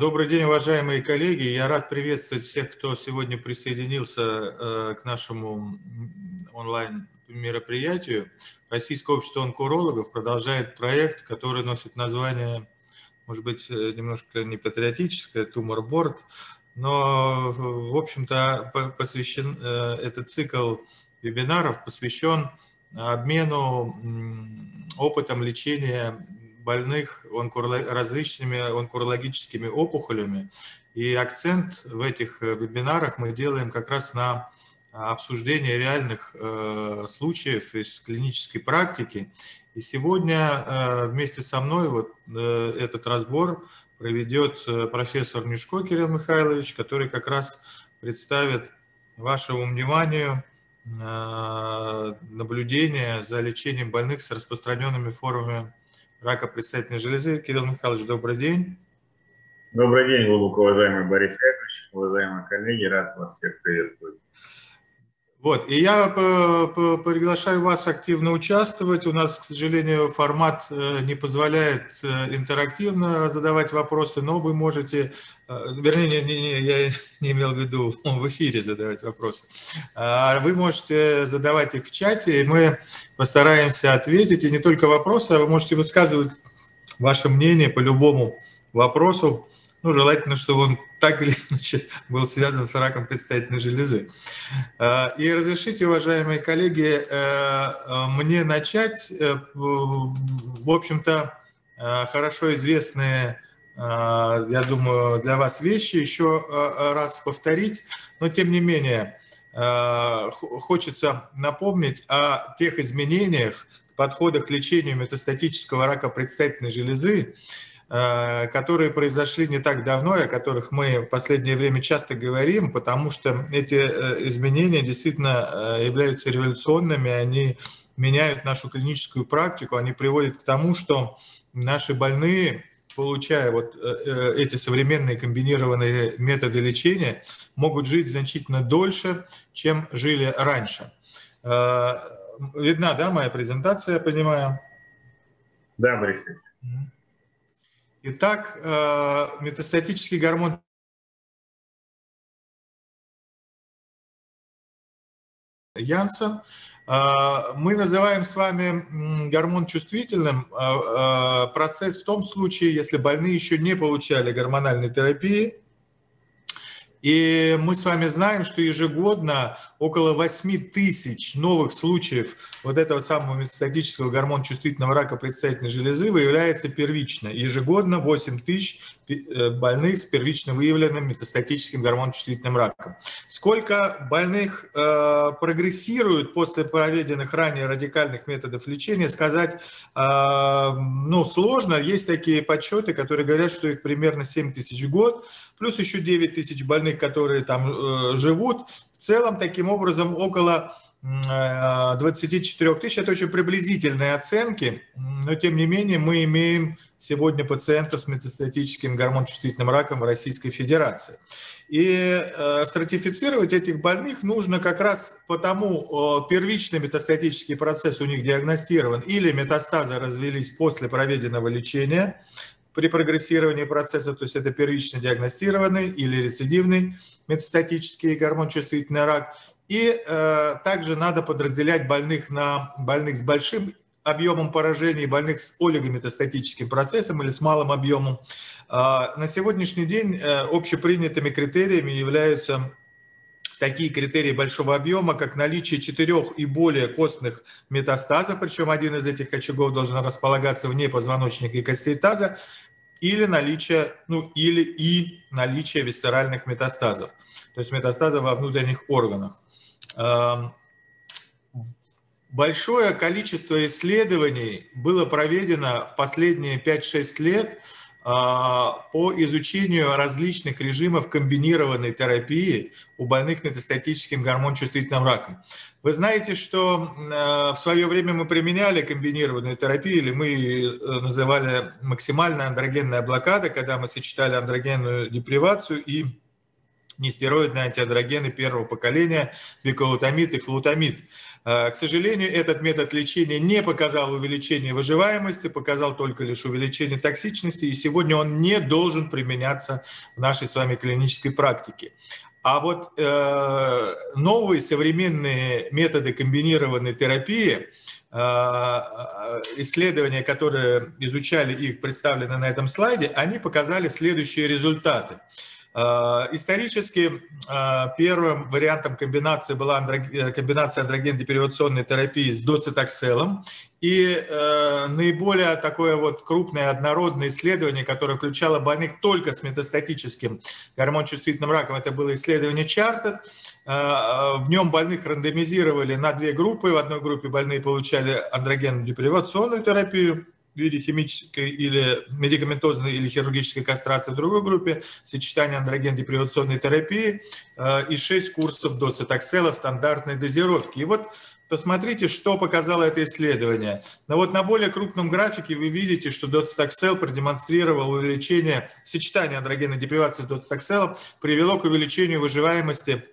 Добрый день, уважаемые коллеги. Я рад приветствовать всех, кто сегодня присоединился э, к нашему онлайн-мероприятию. Российское общество онкурологов продолжает проект, который носит название, может быть, э, немножко не патриотическое, «Тумор-борд», но, в общем-то, посвящен этот цикл вебинаров посвящен обмену опытом лечения больных различными онкологическими опухолями. И акцент в этих э, вебинарах мы делаем как раз на обсуждение реальных э, случаев из клинической практики. И сегодня э, вместе со мной вот э, этот разбор проведет э, профессор Мешко Кирилл Михайлович, который как раз представит вашему вниманию э, наблюдение за лечением больных с распространенными формами рака предстательной железы. Кирилл Михайлович, добрый день. Добрый день, глубоко уважаемый Борис Яковлевич, уважаемые коллеги, рад вас всех приветствовать. Вот, и я приглашаю вас активно участвовать. У нас, к сожалению, формат э, не позволяет э, интерактивно задавать вопросы, но вы можете, э, вернее, не, не, я не имел в виду в эфире задавать вопросы, а вы можете задавать их в чате, и мы постараемся ответить. И не только вопросы, а вы можете высказывать ваше мнение по любому вопросу. Ну, желательно, чтобы он так или иначе был связан с раком предстательной железы. А, и разрешите, уважаемые коллеги, э, э, мне начать, э, в общем-то, хорошо известные, я думаю, для вас вещи еще раз повторить, но тем не менее, хочется напомнить о тех изменениях, подходах к лечению метастатического рака предстательной железы, которые произошли не так давно, о которых мы в последнее время часто говорим, потому что эти э, изменения действительно э, являются революционными, они меняют нашу клиническую практику, они приводят к тому, что наши больные, получая вот эти современные комбинированные методы лечения, могут жить значительно дольше, чем жили раньше. Видна, да, моя презентация, я понимаю? Да, Борис Итак, э, метастатический гормон Янсен. Э, мы называем с вами гормон чувствительным. Э, процесс в том случае, если больные еще не получали гормональной терапии, и мы с вами знаем, что ежегодно около 8 тысяч новых случаев вот этого самого метастатического гормона чувствительного рака предстательной железы выявляется первично. Ежегодно 8 тысяч э, больных с первично выявленным метастатическим гормоночувствительным раком. Сколько больных э, прогрессируют после проведенных ранее радикальных методов лечения, сказать э, ну, сложно. Есть такие подсчеты, которые говорят, что их примерно 7 тысяч в год, плюс еще 9 тысяч больных остальных, которые там э, живут. В целом, таким образом, около 24 тысяч. Это очень приблизительные оценки, но тем не менее мы имеем сегодня пациентов с метастатическим гормончувствительным раком в Российской Федерации. И э, стратифицировать этих больных нужно как раз потому, э, первичный метастатический процесс у них диагностирован или метастазы развелись после проведенного лечения, при прогрессировании процесса, то есть это первично диагностированный или рецидивный метастатический гормон-чувствительный рак. И э, также надо подразделять больных на больных с большим объемом поражений, больных с олигометастатическим процессом или с малым объемом. Э, на сегодняшний день э, общепринятыми критериями являются такие критерии большого объема, как наличие четырех и более костных метастазов, причем один из этих очагов должен располагаться вне позвоночника и костей таза, или наличие, ну, или и наличие висцеральных метастазов, то есть метастазов во внутренних органах. Эм, большое количество исследований было проведено в последние 5-6 лет по изучению различных режимов комбинированной терапии у больных метастатическим гормон-чувствительным раком. Вы знаете, что а, в свое время мы применяли комбинированную терапию, или мы э, называли максимальная андрогенная блокада, когда мы сочетали андрогенную депривацию и нестероидные антиандрогены первого поколения, виколутамид и флутамид. К сожалению, этот метод лечения не показал увеличение выживаемости, показал только лишь увеличение токсичности, и сегодня он не должен применяться в нашей с вами клинической практике. А вот э, новые современные методы комбинированной терапии, э, исследования, которые изучали их, представлены на этом слайде, они показали следующие результаты. Э, исторически э, первым вариантом комбинации была э, комбинация андроген-депривационной терапии с доцитокселом. И наиболее такое вот крупное однородное исследование, которое включало больных только с метастатическим гормон-чувствительным раком, это было исследование Charted. В нем больных рандомизировали на две группы. В одной группе больные получали андроген-депривационную терапию, в виде химической или медикаментозной или хирургической кастрации в другой группе, сочетание андроген-депривационной терапии э, и 6 курсов доцитоксела в стандартной дозировке. И вот посмотрите, что показало это исследование. Но вот на более крупном графике вы видите, что доцитоксел продемонстрировал увеличение, сочетание андрогенной депривации с доцитокселом привело к увеличению выживаемости,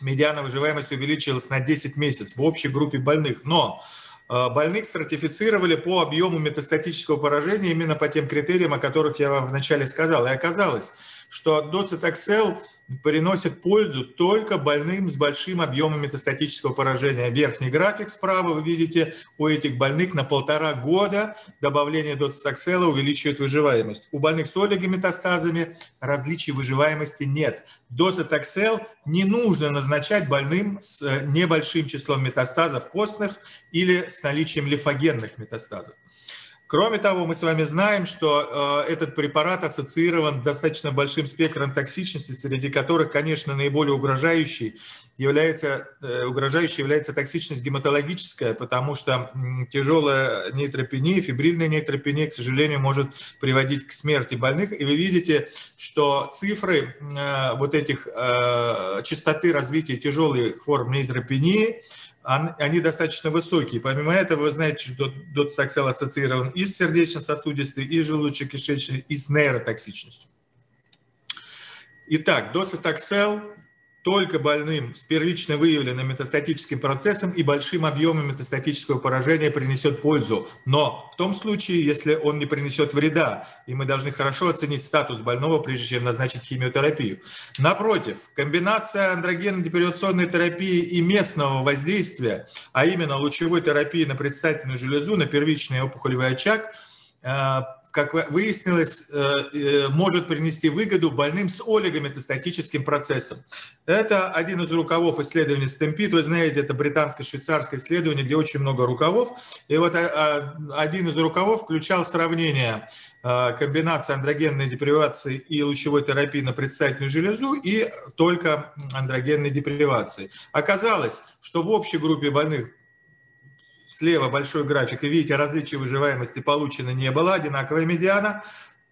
медиана выживаемости увеличилась на 10 месяцев в общей группе больных. Но больных стратифицировали по объему метастатического поражения именно по тем критериям, о которых я вам вначале сказал. И оказалось, что доцитоксел приносит пользу только больным с большим объемом метастатического поражения. Верхний график справа вы видите у этих больных на полтора года добавление доцитоксела увеличивает выживаемость. У больных с олигометастазами различий выживаемости нет. Доцитоксел не нужно назначать больным с небольшим числом метастазов костных или с наличием лимфогенных метастазов. Кроме того, мы с вами знаем, что э, этот препарат ассоциирован достаточно большим спектром токсичности, среди которых, конечно, наиболее угрожающей является, э, угрожающей является токсичность гематологическая, потому что э, тяжелая нейтропения, фибрильная нейтропения, к сожалению, может приводить к смерти больных. И вы видите, что цифры э, вот этих э, частоты развития тяжелых форм нейтропении – они достаточно высокие. Помимо этого, вы знаете, что доцитоксел ассоциирован и с сердечно-сосудистой, и с желудочно-кишечной, и с нейротоксичностью. Итак, доцитоксел только больным с первично выявленным метастатическим процессом и большим объемом метастатического поражения принесет пользу. Но в том случае, если он не принесет вреда, и мы должны хорошо оценить статус больного, прежде чем назначить химиотерапию. Напротив, комбинация андрогенно-депривационной терапии и местного воздействия, а именно лучевой терапии на предстательную железу, на первичный опухолевый очаг, э, как выяснилось, э, э, может принести выгоду больным с олигометастатическим процессом. Это один из рукавов исследования Стемпит. Вы знаете, это британско-швейцарское исследование, где очень много рукавов. И вот а, один из рукавов включал сравнение комбинации андрогенной депривации и лучевой терапии на предстательную железу и только андрогенной депривации. Оказалось, что в общей группе больных слева большой график, и видите, различия выживаемости получено не было, одинаковая медиана.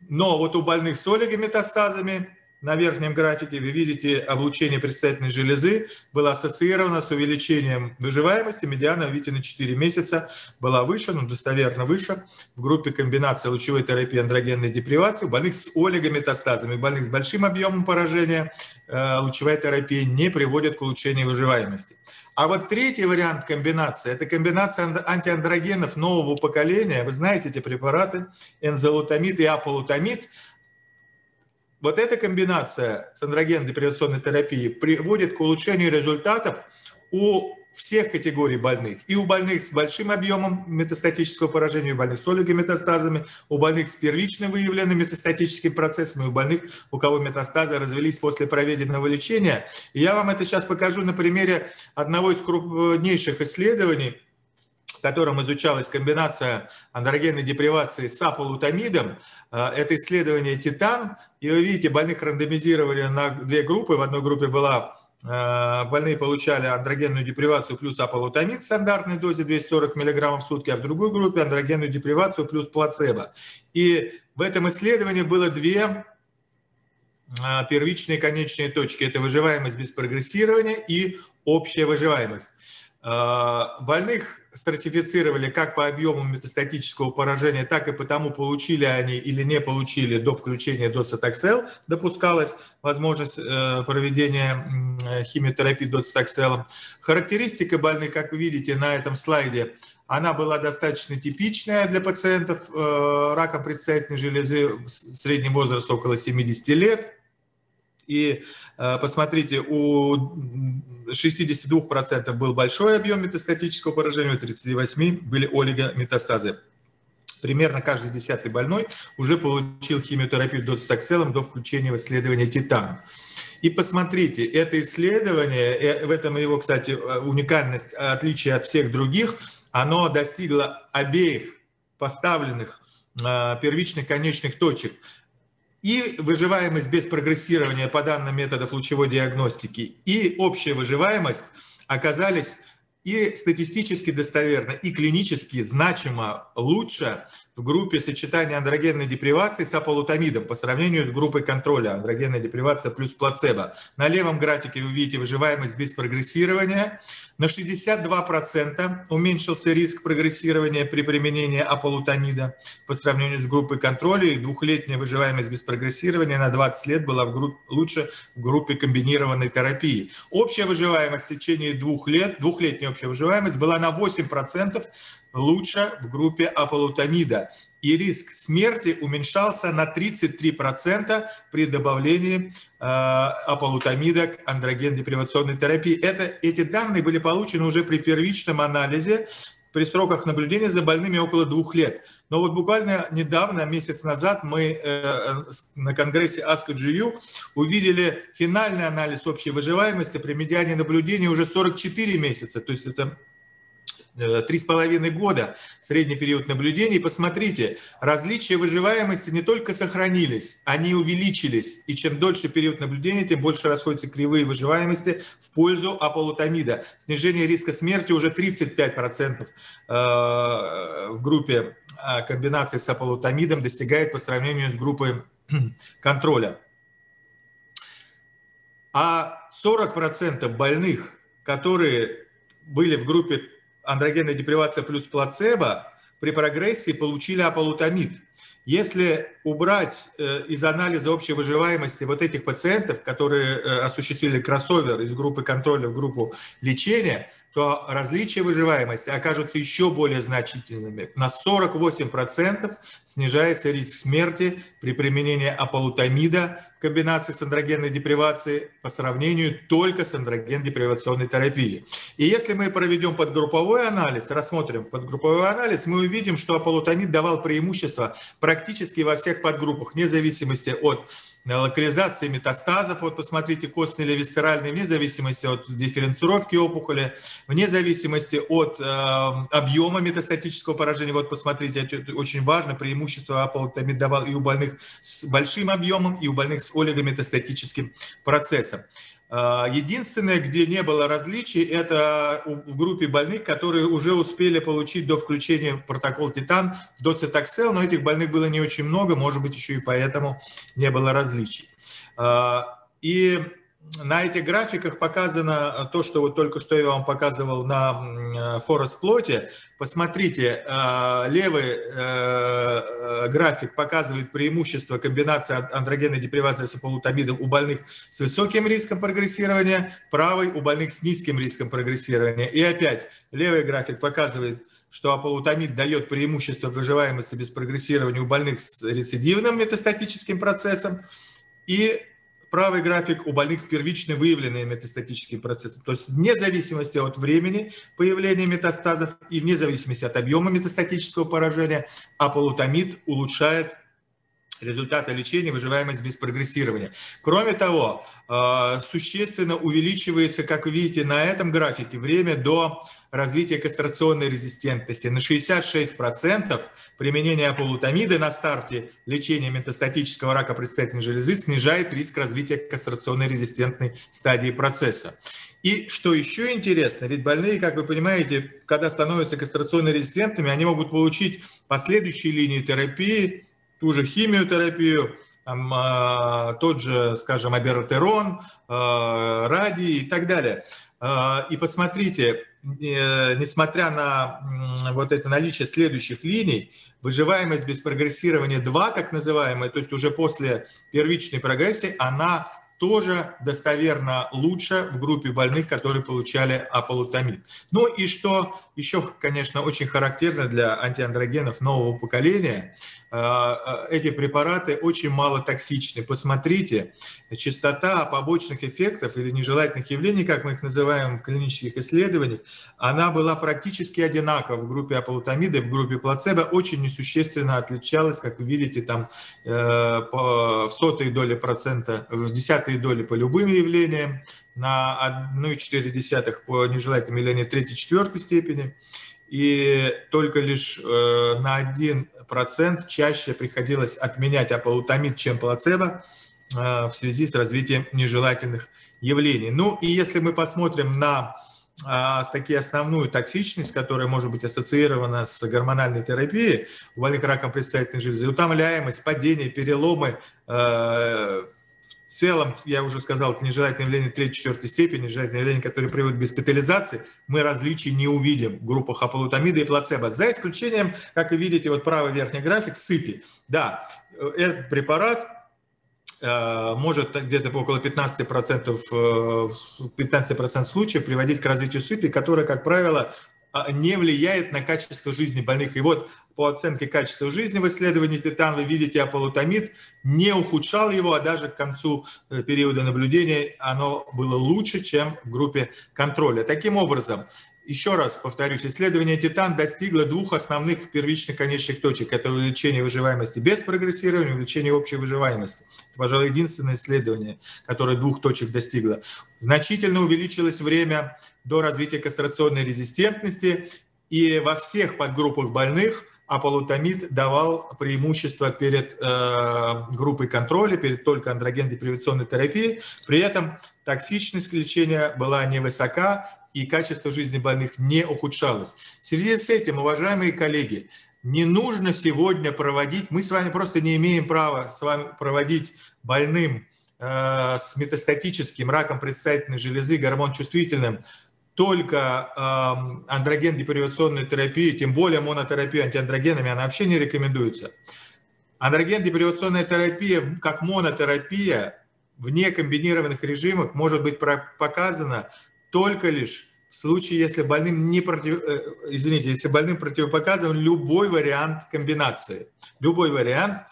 Но вот у больных с олигометастазами на верхнем графике вы видите облучение предстательной железы было ассоциировано с увеличением выживаемости. Медиана, видите, на 4 месяца была выше, но достоверно выше. В группе комбинации лучевой терапии андрогенной депривации у больных с олигометастазами, больных с большим объемом поражения э, лучевая терапия не приводит к улучшению выживаемости. А вот третий вариант комбинации – это комбинация антиандрогенов нового поколения. Вы знаете эти препараты, энзолутамид и аполутамид – вот эта комбинация с андрогенно-депривационной терапией приводит к улучшению результатов у всех категорий больных. И у больных с большим объемом метастатического поражения, у больных с олигометастазами, у больных с первично выявленным метастатическим процессом, и у больных, у кого метастазы развелись после проведенного лечения. И я вам это сейчас покажу на примере одного из крупнейших исследований, котором изучалась комбинация андрогенной депривации с аполутамидом. Э, это исследование «Титан». И вы видите, больных рандомизировали на две группы. В одной группе была э, больные получали андрогенную депривацию плюс аполутамид в стандартной дозе 240 мг в сутки, а в другой группе андрогенную депривацию плюс плацебо. И в этом исследовании было две э, первичные конечные точки. Это выживаемость без прогрессирования и общая выживаемость. Больных стратифицировали как по объему метастатического поражения, так и по тому, получили они или не получили до включения доцитоксел, допускалась возможность э, проведения химиотерапии доцитокселом. Характеристика больных, как вы видите на этом слайде, она была достаточно типичная для пациентов э, раком предстательной железы, средний возраст около 70 лет. И э, посмотрите, у 62% был большой объем метастатического поражения, у 38% были олигометастазы. Примерно каждый десятый больной уже получил химиотерапию доцитокселом до включения в исследование «Титан». И посмотрите, это исследование, э, в этом его, кстати, уникальность, отличие от всех других, оно достигло обеих поставленных э, первичных конечных точек и выживаемость без прогрессирования по данным методов лучевой диагностики, и общая выживаемость оказались и статистически достоверно, и клинически значимо лучше в группе сочетания андрогенной депривации с аполутамидом по сравнению с группой контроля андрогенная депривация плюс плацебо. На левом графике вы видите выживаемость без прогрессирования. На 62% уменьшился риск прогрессирования при применении аполутамида по сравнению с группой контроля. И двухлетняя выживаемость без прогрессирования на 20 лет была в группе, лучше в группе комбинированной терапии. Общая выживаемость в течение двух лет, двухлетняя общая выживаемость была на 8% лучше в группе аполутамида. И риск смерти уменьшался на 33% при добавлении э, аполутамида к андроген-депривационной терапии. Это, эти данные были получены уже при первичном анализе при сроках наблюдения за больными около двух лет. Но вот буквально недавно, месяц назад, мы э, на конгрессе ASCO-GU увидели финальный анализ общей выживаемости при медиане наблюдения уже 44 месяца. То есть это Э, три с половиной года средний период наблюдений. Посмотрите, различия выживаемости не только сохранились, они увеличились. И чем дольше период наблюдения, тем больше расходятся кривые выживаемости в пользу аполутамида. Снижение риска смерти уже 35% э, в группе а, комбинации с аполутамидом достигает по сравнению с группой контроля. А 40% больных, которые были в группе андрогенная депривация плюс плацебо при прогрессии получили аполутамид. Если убрать э, из анализа общей выживаемости вот этих пациентов, которые э, осуществили кроссовер из группы контроля в группу лечения, то различия выживаемости окажутся еще более значительными. На 48% снижается риск смерти при применении аполутамида в комбинации с андрогенной депривацией по сравнению только с андроген-депривационной терапией. И если мы проведем подгрупповой анализ, рассмотрим подгрупповой анализ, мы увидим, что аполутамид давал преимущество практически во всех подгруппах, вне зависимости от локализации метастазов, вот посмотрите, костные или висцеральные, вне зависимости от дифференцировки опухоли, вне зависимости от э, объема метастатического поражения, вот посмотрите, это очень важно, преимущество аполотомид давал и у больных с большим объемом, и у больных с олигометастатическим процессом. А, единственное, где не было различий, это в группе больных, которые уже успели получить до включения в протокол Титан доцитоксел, но этих больных было не очень много, может быть, еще и поэтому не было различий. А, и на этих графиках показано то, что вот только что я вам показывал на Форест плоте. Посмотрите, э, левый э, график показывает преимущество комбинации андрогенной депривации с аполутамидом у больных с высоким риском прогрессирования, правый у больных с низким риском прогрессирования. И опять левый график показывает что аполутамид дает преимущество выживаемости без прогрессирования у больных с рецидивным метастатическим процессом, и правый график у больных с первично выявленными метастатическими процессами. То есть вне зависимости от времени появления метастазов и вне зависимости от объема метастатического поражения, аполутамид улучшает результата лечения, выживаемость без прогрессирования. Кроме того, э, существенно увеличивается, как вы видите на этом графике, время до развития кастрационной резистентности. На 66% применение полутамида на старте лечения метастатического рака предстательной железы снижает риск развития кастрационной резистентной стадии процесса. И что еще интересно, ведь больные, как вы понимаете, когда становятся кастрационно резистентными, они могут получить последующие линии терапии, ту же химиотерапию, там, э, тот же, скажем, абертерон, э, радий и так далее. Э, и посмотрите, несмотря на вот это наличие следующих линий, выживаемость без прогрессирования 2, так называемая, то есть уже после первичной прогрессии, она тоже достоверно лучше в группе больных, которые получали аполутамид. Ну и что еще, конечно, очень характерно для антиандрогенов нового поколения, э, э, эти препараты очень мало токсичны. Посмотрите, частота побочных эффектов или нежелательных явлений, как мы их называем в клинических исследованиях, она была практически одинакова в группе аполутамида и в группе плацебо, очень несущественно отличалась, как вы видите, там э, в сотые доли процента, в десятые доли по любым явлениям, на 1,4 по нежелательным явлениям третьей-четвертой степени, и только лишь э, на 1% чаще приходилось отменять аполутамид, чем плацебо, э, в связи с развитием нежелательных явлений. Ну и если мы посмотрим на а, такие основную токсичность, которая может быть ассоциирована с гормональной терапией у больных раком предстательной железы, утомляемость, падение, переломы, э, в целом, я уже сказал, нежелательное явление 3-4 степени, нежелательное явление, которое приводит к госпитализации, мы различий не увидим в группах аполутамида и плацебо. За исключением, как вы видите, вот правый верхний график, сыпи. Да, этот препарат э, может где-то около 15%, 15 э, случаев приводить к развитию сыпи, которая, как правило, не влияет на качество жизни больных. И вот по оценке качества жизни в исследовании Титан вы видите, аполутамид не ухудшал его, а даже к концу э, периода наблюдения оно было лучше, чем в группе контроля. Таким образом, еще раз повторюсь, исследование Титан достигло двух основных первичных конечных точек. Это увеличение выживаемости без прогрессирования, увеличение общей выживаемости. Это, пожалуй, единственное исследование, которое двух точек достигло. Значительно увеличилось время до развития кастрационной резистентности, и во всех подгруппах больных аполутамид давал преимущество перед э, группой контроля, перед только андроген-депривационной терапией. При этом токсичность лечения была невысока, и качество жизни больных не ухудшалось. В связи с этим, уважаемые коллеги, не нужно сегодня проводить, мы с вами просто не имеем права с вами проводить больным э, с метастатическим раком предстательной железы, гормон чувствительным, только э, андроген-депривационную терапию, тем более монотерапию антиандрогенами, она вообще не рекомендуется. Андроген-депривационная терапия, как монотерапия, в некомбинированных режимах может быть показана только лишь в случае, если больным не против, э, извините, если больным противопоказан любой вариант комбинации, любой вариант,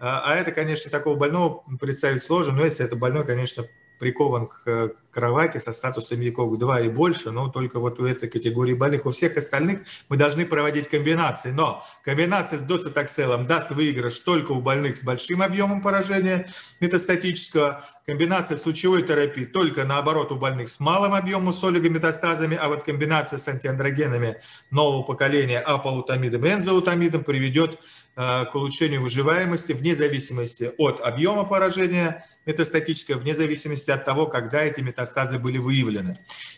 а, а это, конечно, такого больного представить сложно, но если это больной, конечно, прикован к э, кровати со статусом Яков 2 и больше, но только вот у этой категории больных. У всех остальных мы должны проводить комбинации. Но комбинация с доцитокселом даст выигрыш только у больных с большим объемом поражения метастатического. Комбинация с лучевой терапией только наоборот у больных с малым объемом с олигометастазами, а вот комбинация с антиандрогенами нового поколения аполутамидом и энзоутамидом приведет к улучшению выживаемости вне зависимости от объема поражения метастатического, вне зависимости от того, когда эти метастазы были выявлены.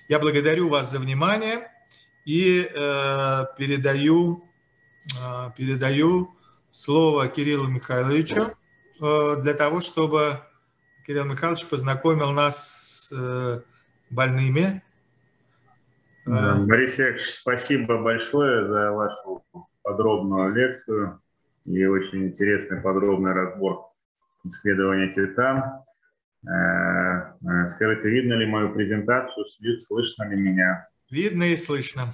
Я благодарю вас за внимание и э, передаю, э, передаю слово Кириллу Михайловичу э, для того, чтобы Кирилл Михайлович познакомил нас с э, больными. Борис Яковлевич, спасибо большое за вашу подробную лекцию и очень интересный подробный разбор исследования Титан. Э, э, скажите, видно ли мою презентацию, слышно ли меня? Видно и слышно.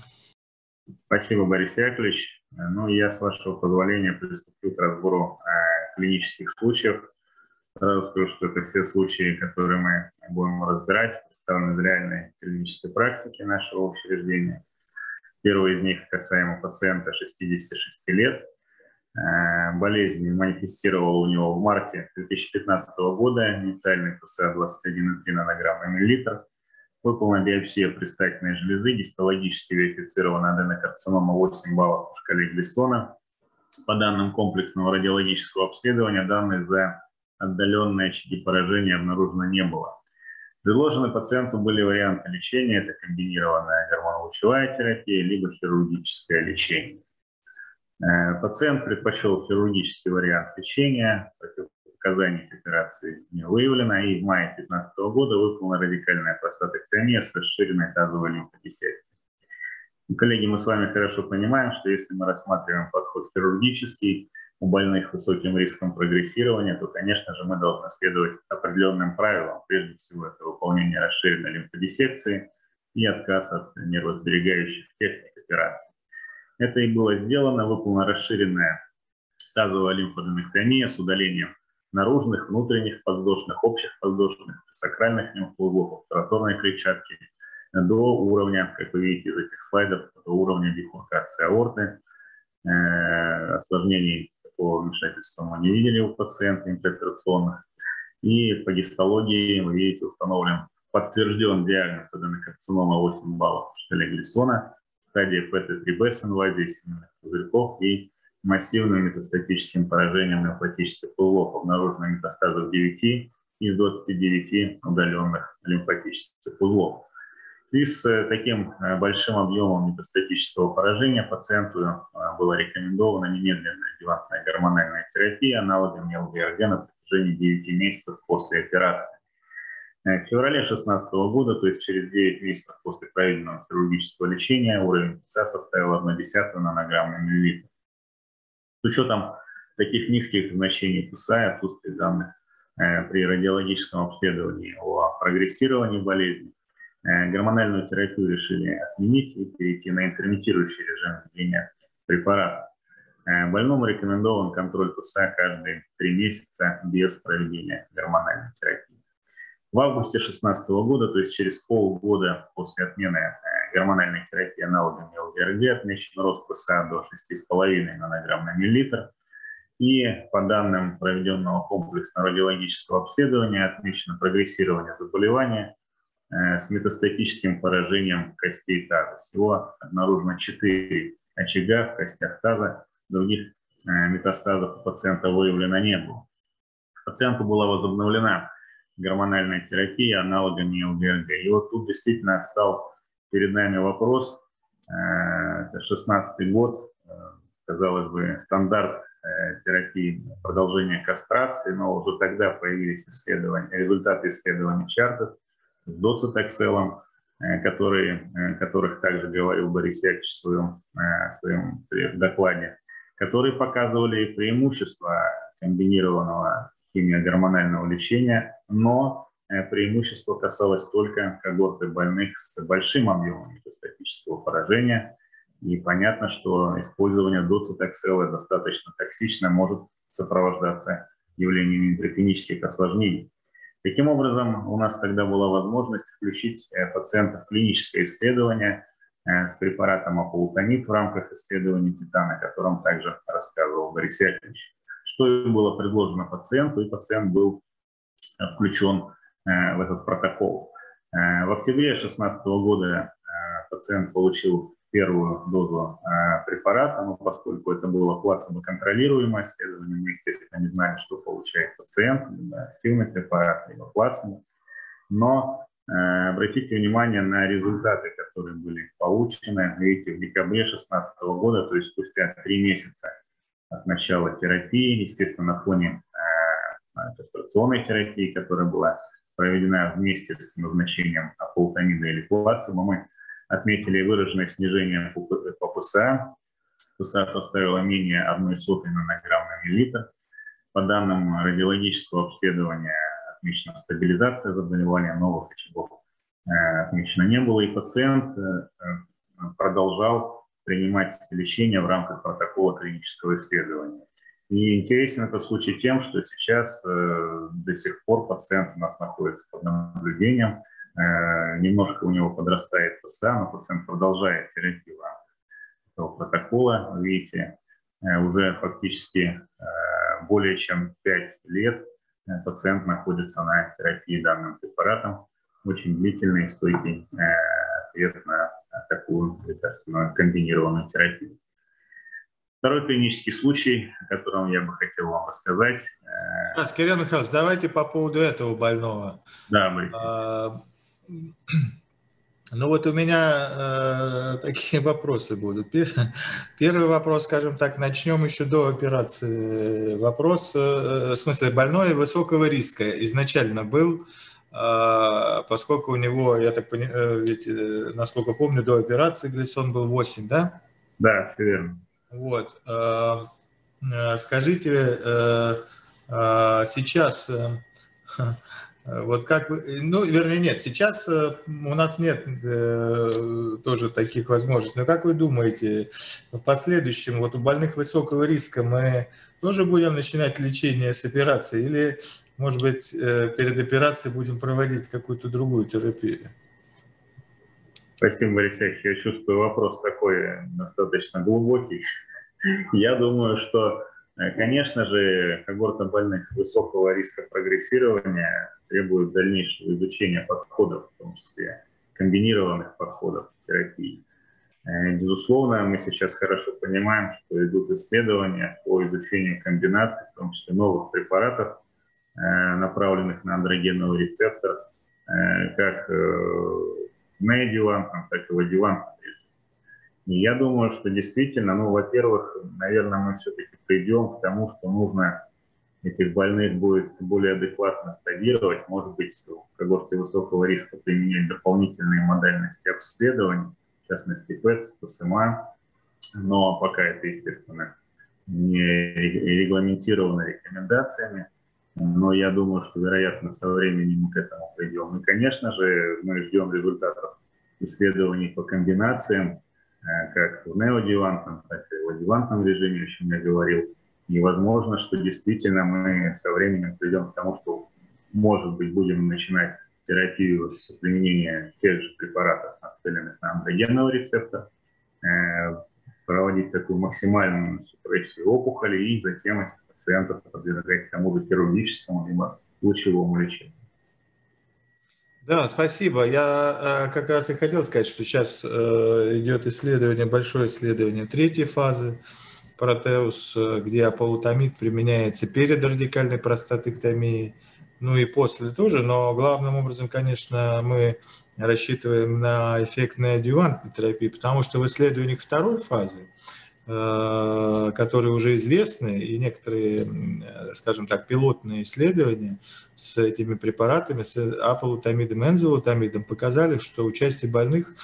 Спасибо, Борис Яковлевич. Э, ну, я, с вашего позволения, приступлю к разбору клинических случаев. Сразу скажу, что это все случаи, которые мы будем разбирать, представлены из реальной клинической практики нашего учреждения. Первый из них касаемо пациента 66 лет, болезнь манифестировала у него в марте 2015 года, инициальный ПСА 21,3 нанограмма миллилитр. Выполнена биопсия предстательной железы, гистологически верифицирована аденокарцинома 8 баллов по шкале Глиссона. По данным комплексного радиологического обследования, данные за отдаленное очаги поражения обнаружено не было. Предложены пациенту были варианты лечения, это комбинированная гормонолучевая терапия, либо хирургическое лечение. Э, пациент предпочел хирургический вариант лечения, противопоказаний к операции не выявлено, и в мае 2015 года выполнена радикальная простатэктомия с расширенной тазовой лимфодиссекцией. Коллеги, мы с вами хорошо понимаем, что если мы рассматриваем подход хирургический, у больных высоким риском прогрессирования, то, конечно же, мы должны следовать определенным правилам. Прежде всего, это выполнение расширенной лимфодиссекции и отказ от нервосберегающих техник операций. Это и было сделано, выполнена расширенная тазовая лимфоденектомия с удалением наружных, внутренних подвздошных, общих подвздошных, сакральных лимфоузлов, обтураторной клетчатки до уровня, как вы видите из этих слайдов, до уровня бифуркации аорты, э, осложнений такого вмешательства мы не видели у пациентов интероперационных. И по гистологии, вы видите, установлен подтвержден диагноз аденокарцинома 8 баллов в стадия ПТ-3Б с инвазией семенных пузырьков и массивным метастатическим поражением лимфатических узлов, обнаружено метастазы в 9 из 29 удаленных лимфатических узлов. И с э, таким э, большим объемом метастатического поражения пациенту э, была рекомендована немедленная адювантная гормональная терапия аналогами ЛГРГ на протяжении 9 месяцев после операции. В феврале 2016 года, то есть через 9 месяцев после проведенного хирургического лечения, уровень ПСА составил 1,1 нанограмм на миллилитр. С учетом таких низких значений ПСА и отсутствия данных при радиологическом обследовании о прогрессировании болезни, Э, гормональную терапию решили отменить и перейти на интермитирующий режим введения препарата. Э, больному рекомендован контроль ТУСа каждые три месяца без проведения гормональной терапии. В августе 2016 года, то есть через полгода после отмены э, гормональной терапии аналогами ЛГРГ, отмечен рост ПСА до 6,5 нанограмм на миллилитр. И по данным проведенного комплексного радиологического обследования отмечено прогрессирование заболевания Э, с метастатическим поражением костей таза. Всего обнаружено 4 очага в костях таза, других э, метастазов у пациента выявлено не было. Пациенту была возобновлена гормональная терапия аналогами ЛГРГ. И вот тут действительно стал перед нами вопрос, э, это 16 год, казалось бы, стандарт терапии продолжения кастрации, но уже тогда появились исследования, результаты исследований Чартов, с доцитокселом, э, которые, э, которых также говорил Борис Яковлевич в своем, э, в своем докладе, которые показывали преимущества комбинированного химиогормонального лечения, но преимущество касалось только когорты больных с большим объемом метастатического поражения. И понятно, что использование доцитоксела достаточно токсично может сопровождаться явлениями интраклинических осложнений. Таким образом, у нас тогда была возможность включить э, пациента в клиническое исследование э, с препаратом аполутонит в рамках исследования титана, о котором также рассказывал Борис Яковлевич. Что было предложено пациенту, и пациент был э, включен в этот протокол. В октябре 2016 года пациент получил первую дозу э, препарата, но поскольку это было плацебо-контролируемое исследование, мы, естественно, не знали, что получает пациент, активный препарат, либо плацебо. Но э, обратите внимание на результаты, которые были получены. Видите, в декабре 2016 года, то есть спустя три месяца от начала терапии, естественно, на фоне э, кастрационной терапии, которая была проведена вместе с назначением аполтамида или плацебо, мы отметили выраженное снижение по ПСА. ПСА составила менее 1 сотой нанограмм на миллилитр. По данным радиологического обследования отмечена стабилизация заболевания, новых очагов э, отмечено не было, и пациент э, продолжал принимать лечение в рамках протокола клинического исследования. И интересен этот случай тем, что сейчас э, до сих пор пациент у нас находится под наблюдением, Э, немножко у него подрастает ПСА, но пациент продолжает терапию этого протокола. Видите, э, уже фактически э, более чем 5 лет пациент находится на терапии данным препаратом. Очень длительный, стойкий ответ на такую лекарственную комбинированную терапию. Второй клинический случай, о котором я бы хотел вам рассказать. А, Кирилл Михайлович, давайте по поводу этого больного. Да, Борис. А, ну вот у меня э, такие вопросы будут. Первый вопрос, скажем так, начнем еще до операции. Вопрос, э, в смысле, больной высокого риска изначально был поскольку у него, я так понимаю, ведь, насколько помню, до операции глисон был 8, да? Да, верно. Вот. Скажите, сейчас вот как ну, вернее, нет, сейчас э, у нас нет э, тоже таких возможностей. Но как вы думаете, в последующем, вот у больных высокого риска мы тоже будем начинать лечение с операции или, может быть, э, перед операцией будем проводить какую-то другую терапию? Спасибо, Борис Яковлевич. Я чувствую, вопрос такой достаточно глубокий. Я думаю, что Э, конечно же, когорта больных высокого риска прогрессирования требует дальнейшего изучения подходов, в том числе комбинированных подходов терапии. Э, безусловно, мы сейчас хорошо понимаем, что идут исследования по изучению комбинаций, в том числе новых препаратов, э, направленных на андрогеновый рецептор, как неодевантном, так и адювантном и я думаю, что действительно, ну, во-первых, наверное, мы все-таки придем к тому, что нужно этих больных будет более адекватно стадировать, может быть, в когорте высокого риска применять дополнительные модальности обследований, в частности, ПЭТ, СМА, но пока это, естественно, не регламентировано рекомендациями, но я думаю, что, вероятно, со временем мы к этому придем. И, конечно же, мы ждем результатов исследований по комбинациям, Э, как в неодевантном, так и в адевантном режиме, о чем я говорил. И возможно, что действительно мы со временем придем к тому, что, может быть, будем начинать терапию с применением тех же препаратов, нацеленных на андрогенного рецепта, э, проводить такую максимальную супрессию опухоли и затем этих пациентов подвергать тому же хирургическому либо лучевому лечению. Да, спасибо. Я э, как раз и хотел сказать, что сейчас э, идет исследование, большое исследование третьей фазы протеус, где аполутамид применяется перед радикальной простатэктомией, ну и после тоже, но главным образом, конечно, мы рассчитываем на эффект неодювантной терапии, потому что в исследованиях второй фазы Э, которые уже известны, и некоторые, скажем так, пилотные исследования с этими препаратами, с аполутамидом, энзолутамидом, показали, что участие больных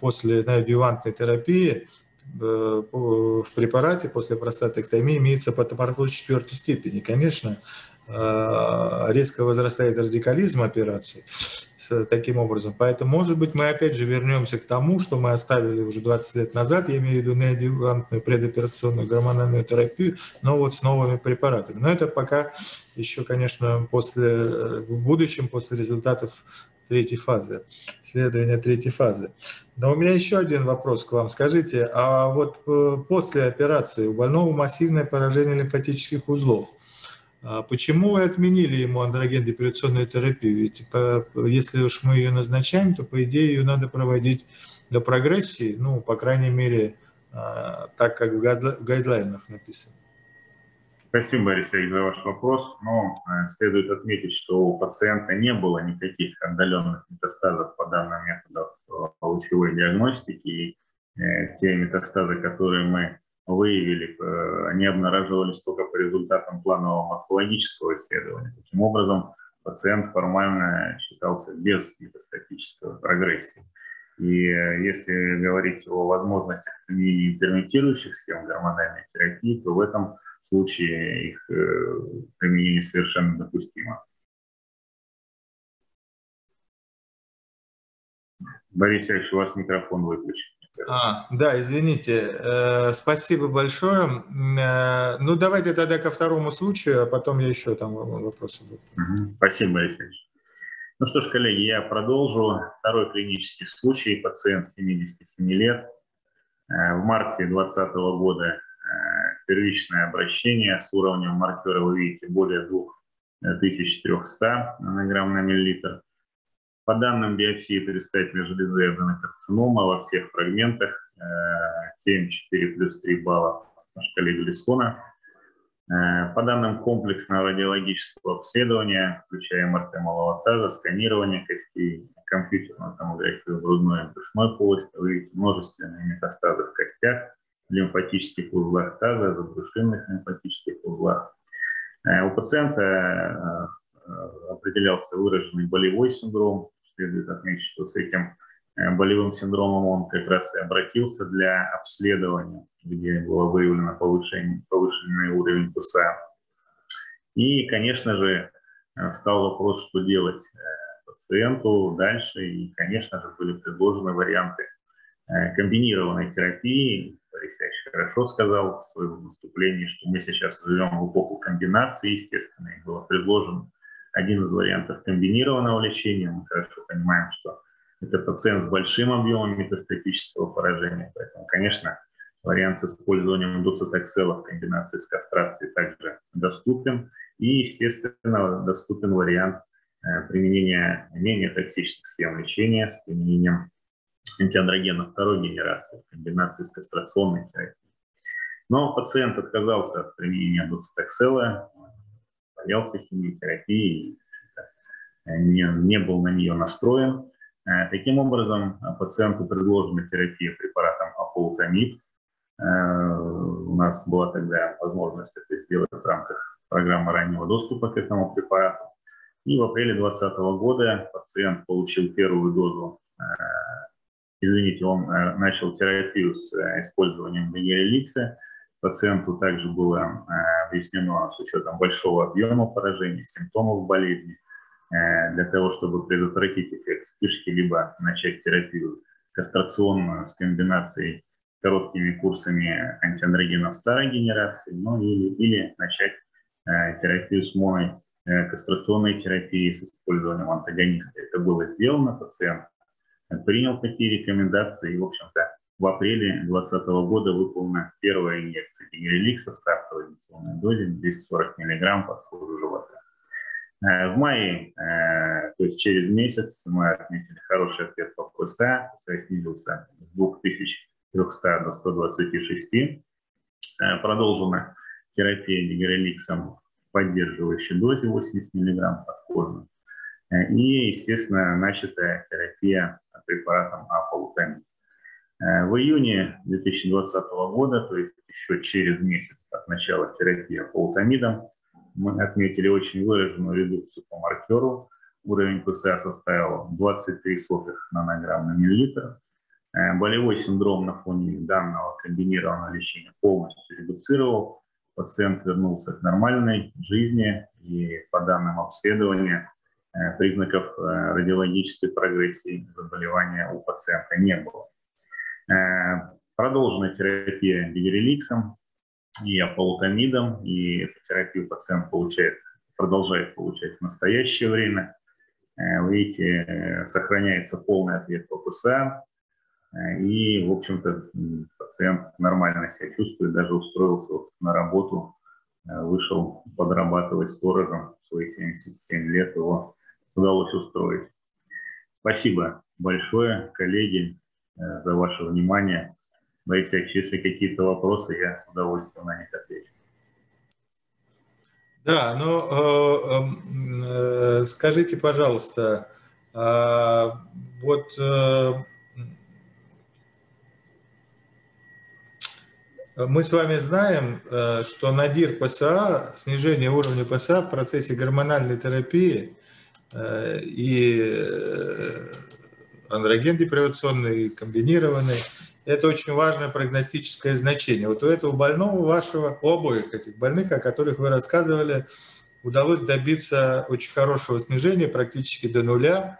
после неодювантной терапии э, в препарате после простатэктомии имеется патоморфоз четвертой степени. Конечно, резко возрастает радикализм операции таким образом. Поэтому, может быть, мы опять же вернемся к тому, что мы оставили уже 20 лет назад, я имею в виду неодювантную предоперационную гормональную терапию, но вот с новыми препаратами. Но это пока еще, конечно, после, э, в будущем, после результатов третьей фазы, исследования третьей фазы. Но у меня еще один вопрос к вам. Скажите, а вот э, после операции у больного массивное поражение лимфатических узлов – почему вы отменили ему андроген-депрессионную терапию? Ведь если уж мы ее назначаем, то, по идее, ее надо проводить до прогрессии, ну, по крайней мере, а, так, как в гайдлайнах написано. Спасибо, Борис Ильич, за ваш вопрос. Но э, следует отметить, что у пациента не было никаких отдаленных метастазов по данным методам лучевой диагностики. И э, те метастазы, которые мы выявили, э, они обнаруживались только по результатам планового морфологического исследования. Таким образом, пациент формально считался без метастатической прогрессии. И э, если говорить о возможностях применения интермитирующих схем гормональной терапии, то в этом случае их э, применение совершенно допустимо. Борис Ильич, у вас микрофон выключен. А, да, извините. Э, спасибо большое. Э, ну, давайте тогда ко второму случаю, а потом я еще там вопросы буду. Спасибо, Алексей. Ну что ж, коллеги, я продолжу. Второй клинический случай. Пациент 77 лет. Э, в марте 2020 года первичное обращение с уровнем маркера, вы видите, более 2300 нанограмм на миллилитр. По данным биопсии предстательной железы аденокарцинома во всех фрагментах 7, 4 плюс 3 балла на шкале Глиссона. Э, по данным комплексного радиологического обследования, включая МРТ малого таза, сканирование костей, компьютерную томографию грудной и брюшной полости, вы видите множественные метастазы в костях, лимфатических узлах таза, забрюшинных лимфатических узлах. Э, у пациента определялся выраженный болевой синдром. Следует отметить, что с этим болевым синдромом он как раз и обратился для обследования, где было выявлено повышение, повышенный уровень ПСА. И, конечно же, встал вопрос, что делать пациенту дальше. И, конечно же, были предложены варианты комбинированной терапии, Борис хорошо сказал в своем выступлении, что мы сейчас живем в эпоху комбинации, естественно, и было предложен один из вариантов комбинированного лечения. Мы хорошо понимаем, что это пациент с большим объемом метастатического поражения, поэтому, конечно, вариант с использованием доцитоксела в комбинации с кастрацией также доступен. И, естественно, доступен вариант э, применения менее токсичных схем лечения с применением антиандрогена второй генерации в комбинации с кастрационной терапией. Но пациент отказался от применения доцитоксела, боялся химиотерапии, не, не был на нее настроен. Э, таким образом, пациенту предложена терапия препаратом аполутамид. Э, у нас была тогда возможность это сделать в рамках программы раннего доступа к этому препарату. И в апреле 2020 года пациент получил первую дозу э, извините, он э, начал терапию с э, использованием венереликса. Пациенту также было э, объяснено с учетом большого объема поражений, симптомов болезни, для того, чтобы предотвратить эффект вспышки, либо начать терапию кастрационную с комбинацией короткими курсами антиандрогенов старой генерации, ну или, или начать терапию с моной кастрационной терапией с использованием антагониста. Это было сделано, пациент принял такие рекомендации и, в общем-то, в апреле 2020 года выполнена первая инъекция генереликса в стартовой инъекционной дозе 240 мг под кожу живота. Э, в мае, э, то есть через месяц, мы отметили хороший ответ по ПСА. ПСА снизился с 2300 до 126. Э, продолжена терапия генереликсом в поддерживающей дозе 80 мг кожу. И, естественно, начатая терапия препаратом аполутамид. Э, в июне 2020 года, то есть еще через месяц от начала терапии аполутамидом, мы отметили очень выраженную редукцию по маркеру. Уровень ПСА составил 23 сотых нанограмм на миллилитр. Э, болевой синдром на фоне данного комбинированного лечения полностью редуцировал. Пациент вернулся к нормальной жизни и по данным обследования Э, признаков радиологической прогрессии заболевания у пациента не было. Э, продолжена терапия гидреликсом и аполутамидом, и эту терапию пациент получает, продолжает получать в настоящее время. Видите, сохраняется полный ответ по ПСА, и, в общем-то, пациент нормально себя чувствует, даже устроился вот на работу, вышел подрабатывать сторожем в свои 77 лет, его удалось устроить. Спасибо большое, коллеги, э, за ваше внимание. Борис если какие-то вопросы, я с удовольствием на них отвечу. Да, ну э, э, скажите, пожалуйста, э, вот э, мы с вами знаем, э, что надир ПСА, снижение уровня ПСА в процессе гормональной терапии Э, и э, андроген депривационный, комбинированный. Это очень важное прогностическое значение. Вот у этого больного вашего, у обоих этих больных, о которых вы рассказывали, удалось добиться очень хорошего снижения, практически до нуля.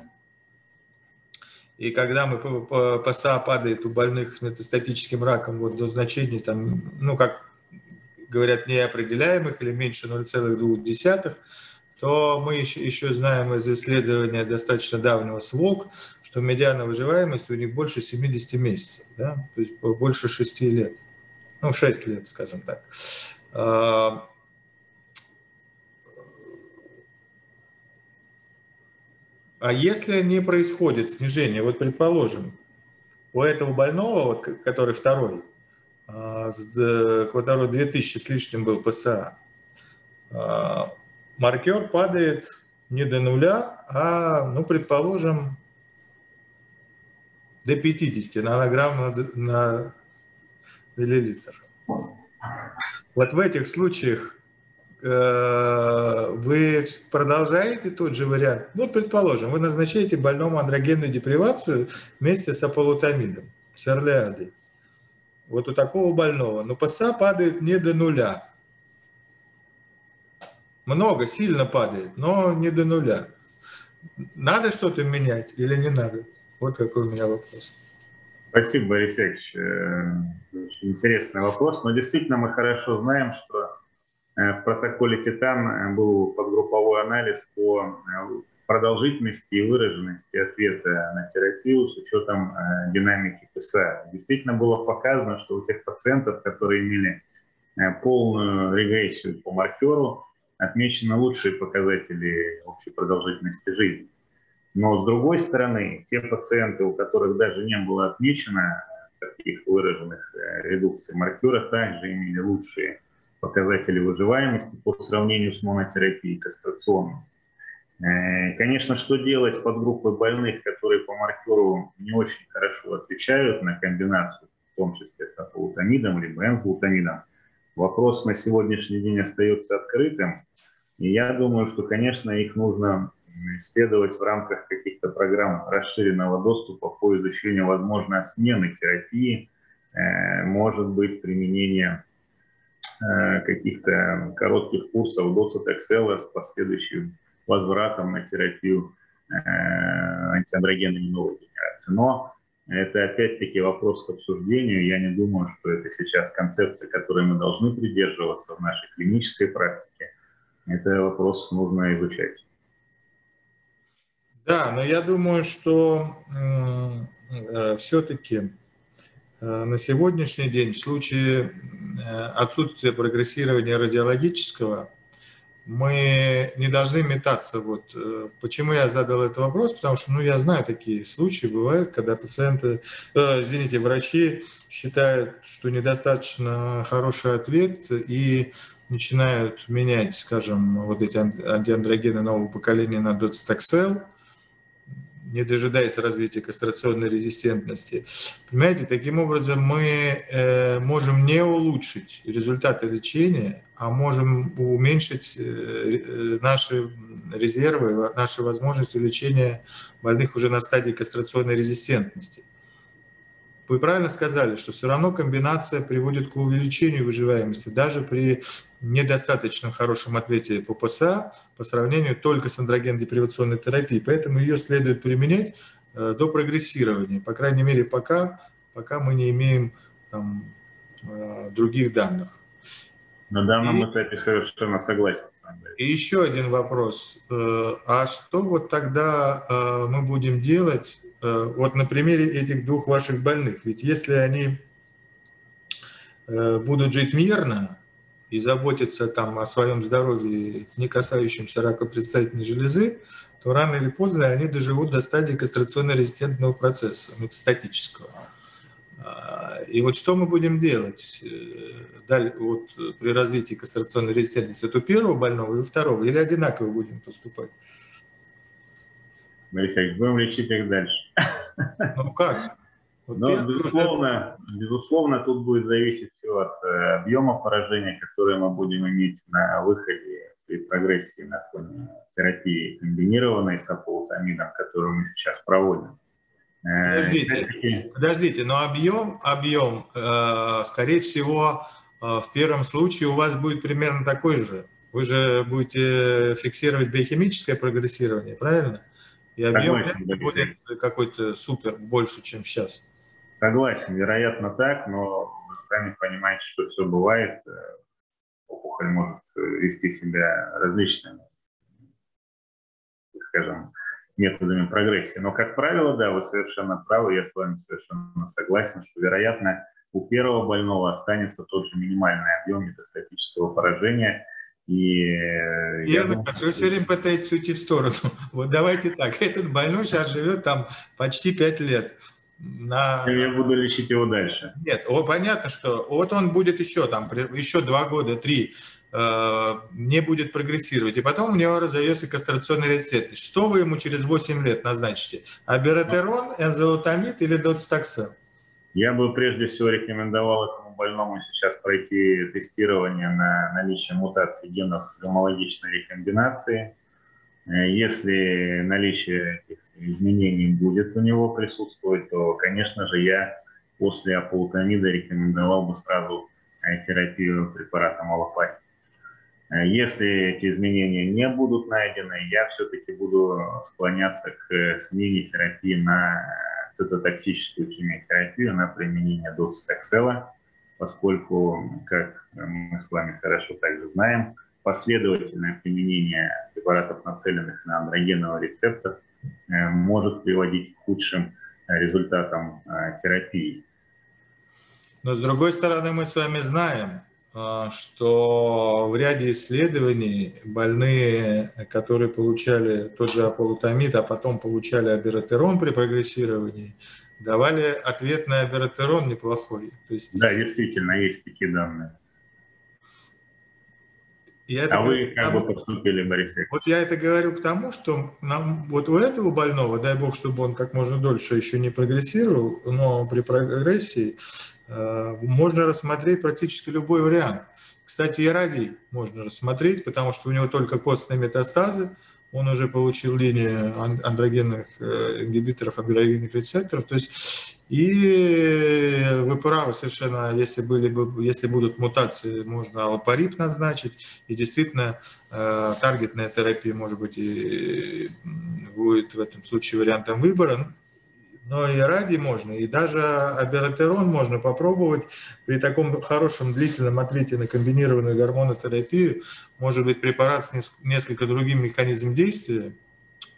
И когда мы ПСА падает у больных с метастатическим раком вот до значений, там, ну, как говорят, неопределяемых или меньше 0,2, то мы еще, еще знаем из исследования достаточно давнего СВОК, что медиана выживаемости у них больше 70 месяцев, да? то есть больше 6 лет, ну 6 лет, скажем так. А, а если не происходит снижение, вот предположим, у этого больного, вот, который второй, а, который 2000 с лишним был ПСА, а, маркер падает не до нуля, а, ну, предположим, до 50 нанограмм на, на миллилитр. Вот в этих случаях э, вы продолжаете тот же вариант. Ну, предположим, вы назначаете больному андрогенную депривацию вместе с аполутамидом, с орлеадой. Вот у такого больного. Но ПСА падает не до нуля. Много, сильно падает, но не до нуля. Надо что-то менять или не надо? Вот какой у меня вопрос. Спасибо, Борис Яковлевич. Э, очень интересный вопрос. Но действительно мы хорошо знаем, что э, в протоколе «Титан» э, был подгрупповой анализ по продолжительности и выраженности ответа на терапию с учетом динамики ПСА. Действительно было показано, что у тех пациентов, которые имели полную регрессию по маркеру, отмечены лучшие показатели общей продолжительности жизни. Но с другой стороны, те пациенты, у которых даже не было отмечено таких выраженных э, редукций маркера, также имели лучшие показатели выживаемости по сравнению с монотерапией кастрационной. Э, конечно, что делать под группой больных, которые по маркеру не очень хорошо отвечают на комбинацию, в том числе с аполутамидом либо энзлутамидом, вопрос на сегодняшний день остается открытым. И я думаю, что, конечно, их нужно исследовать в рамках каких-то программ расширенного доступа по изучению возможной смены терапии, э, может быть применение э, каких-то коротких курсов доцетексела с последующим возвратом на терапию э, антиандрогенными новой генерации. Но это опять-таки вопрос к обсуждению. Я не думаю, что это сейчас концепция, которой мы должны придерживаться в нашей клинической практике. Это вопрос нужно изучать. Да, но я думаю, что э, все-таки э, на сегодняшний день в случае э, отсутствия прогрессирования радиологического мы не должны метаться. Вот э, почему я задал этот вопрос, потому что ну, я знаю такие случаи бывают, когда пациенты, э, извините, врачи считают, что недостаточно хороший ответ и начинают менять, скажем, вот эти антиандрогены нового поколения на доцитоксел, не дожидаясь развития кастрационной резистентности. Понимаете, таким образом мы э, можем не улучшить результаты лечения, а можем уменьшить э, э, наши резервы, наши возможности лечения больных уже на стадии кастрационной резистентности. Вы правильно сказали, что все равно комбинация приводит к увеличению выживаемости, даже при недостаточно хорошем ответе по ПСА по сравнению только с андроген-депривационной терапией. Поэтому ее следует применять э, до прогрессирования, по крайней мере, пока, пока мы не имеем там, э, других данных. На данном и, этапе совершенно согласен. И еще один вопрос. Э, а что вот тогда мы будем делать вот на примере этих двух ваших больных? Ведь если они будут жить мирно, и заботиться там о своем здоровье, не касающемся рака предстательной железы, то рано или поздно они доживут до стадии кастрационно-резистентного процесса, метастатического. А, и вот что мы будем делать э, далее, вот, при развитии кастрационной резистентности? Это у первого больного и у второго? Или одинаково будем поступать? Борис будем лечить их дальше. Ну как? Вот Но, безусловно, безусловно, тут будет зависеть все от э, объема поражения, которое мы будем иметь на выходе при прогрессии на фоне терапии комбинированной с аполутамидом, которую мы сейчас проводим. Э, подождите, подождите, но объем, объем, э, скорее всего, э, в первом случае у вас будет примерно такой же. Вы же будете фиксировать биохимическое прогрессирование, правильно? И объем Согласен, будет какой-то супер больше, чем сейчас. Согласен, вероятно так, но вы сами понимаете, что все бывает. Э, опухоль может э, вести себя различными, скажем, методами прогрессии. Но, как правило, да, вы совершенно правы, я с вами совершенно согласен, что, вероятно, у первого больного останется тот же минимальный объем метастатического поражения. И э, Верно, думаю, что... все время пытаетесь уйти в сторону. Вот давайте так, этот больной сейчас живет там почти пять лет на... Я буду лечить его дальше. Нет, о, понятно, что вот он будет еще там, еще два года, три, э, не будет прогрессировать, и потом у него разовьется кастрационный резистентность. Что вы ему через 8 лет назначите? Абератерон, энзолотамид или доцитоксел? Я бы прежде всего рекомендовал этому больному сейчас пройти тестирование на наличие мутаций генов гомологичной рекомбинации. Э, если наличие этих изменений будет у него присутствовать, то, конечно же, я после аполутамида рекомендовал бы сразу э, терапию препаратом аллопарий. Э, если эти изменения не будут найдены, я все-таки буду склоняться к смене терапии на цитотоксическую химиотерапию, на применение доцитоксела, поскольку, как мы с вами хорошо также знаем, последовательное применение препаратов, нацеленных на андрогеновый рецептор, э, может приводить к худшим результатам терапии. Но с другой стороны, мы с вами знаем, что в ряде исследований больные, которые получали тот же аполутамид, а потом получали абиратерон при прогрессировании, давали ответ на абиратерон неплохой. То есть, да, действительно, есть такие данные. Я а вы как бы поступили, Борис Вот я это говорю к тому, что нам, вот у этого больного, дай бог, чтобы он как можно дольше еще не прогрессировал, но при прогрессии Э, можно рассмотреть практически любой вариант. Кстати, и радий можно рассмотреть, потому что у него только костные метастазы, он уже получил линию андрогенных э, ингибиторов андрогенных рецепторов. То есть, и вы правы совершенно, если, были, если будут мутации, можно аллопарип назначить, и действительно э, таргетная терапия может быть и будет в этом случае вариантом выбора но и ради можно, и даже абиратерон можно попробовать при таком хорошем длительном ответе на комбинированную гормонотерапию. Может быть, препарат с несколько другим механизмом действия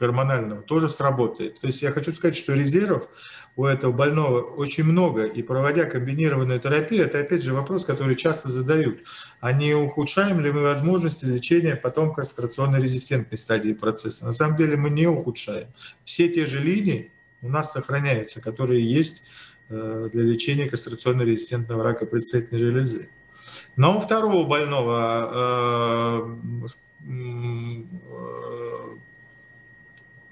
гормонального тоже сработает. То есть я хочу сказать, что резервов у этого больного очень много, и проводя комбинированную терапию, это опять же вопрос, который часто задают, а не ухудшаем ли мы возможности лечения потом кастрационно резистентной стадии процесса. На самом деле мы не ухудшаем. Все те же линии, у нас сохраняются, которые есть э, для лечения кастрационно-резистентного рака предстательной железы. Но у второго больного, э, э,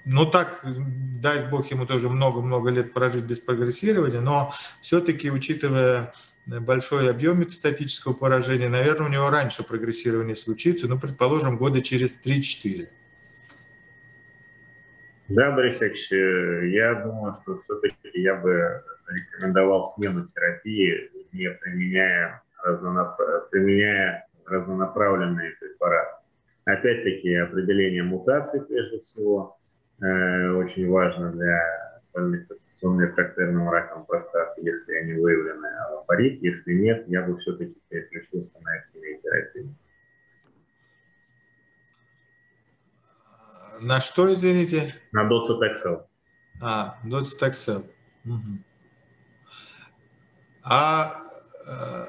ну так, дай бог ему тоже много-много лет прожить без прогрессирования, но все-таки, учитывая большой объем метастатического поражения, наверное, у него раньше прогрессирование случится, ну, предположим, года через 3-4. Да, Борис Ильич, э, я думаю, что все-таки я бы рекомендовал смену терапии, не применяя, разнонап... применяя разнонаправленные препараты. Опять-таки, определение мутаций, прежде всего, э, очень важно для больных ассоциационным рефрактерным раком простаты, если они выявлены, а лапарит, если нет, я бы все-таки переключился на химиотерапию. На что, извините? На доцитоксел. А, доцитоксел. Угу. А э,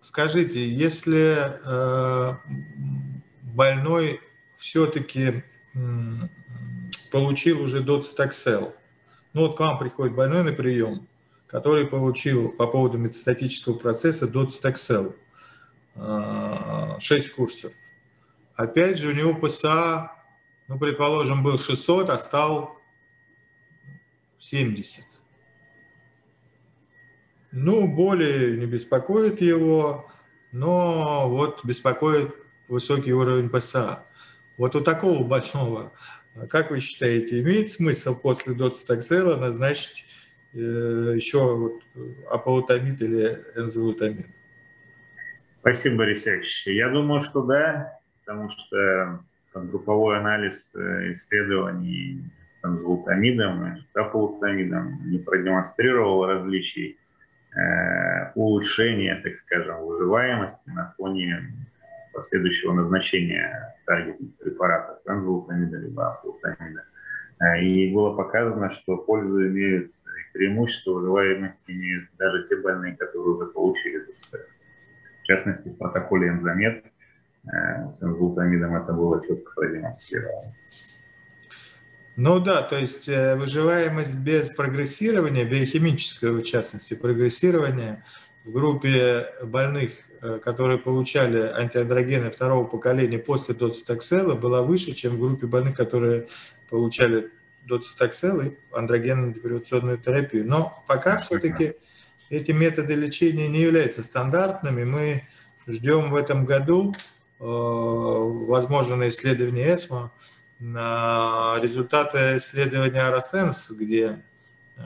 скажите, если э, больной все-таки э, получил уже доцитоксел, ну вот к вам приходит больной на прием, который получил по поводу метастатического процесса доцитоксел, э, 6 курсов. Опять же, у него ПСА ну, предположим, был 600, а стал 70. Ну, боли не беспокоит его, но вот беспокоит высокий уровень ПСА. Вот у такого больного, как вы считаете, имеет смысл после доцитоксела назначить э, еще вот аполутамид или энзолутамид? Спасибо, Борис. Я думаю, что да, потому что групповой анализ э, исследований с анзолутамидом и с аполутамидом не продемонстрировал различий э, улучшения, так скажем, выживаемости на фоне последующего назначения таргетных препаратов анзолутамида либо аполутамида. Э, и было показано, что пользу имеют преимущество выживаемости даже те больные, которые уже получили. В частности, в протоколе энзомет с глутамидом это было четко продемонстрировано. Ну да, то есть э, выживаемость без прогрессирования, биохимического в частности, прогрессирования в группе больных, э, которые получали антиандрогены второго поколения после доцитоксела, была выше, чем в группе больных, которые получали доцитоксел и андрогенно-депривационную терапию. Но пока все-таки эти методы лечения не являются стандартными. Мы ждем в этом году, э, возможно, на исследовании ЭСМО, на результаты исследования Арасенс, где э,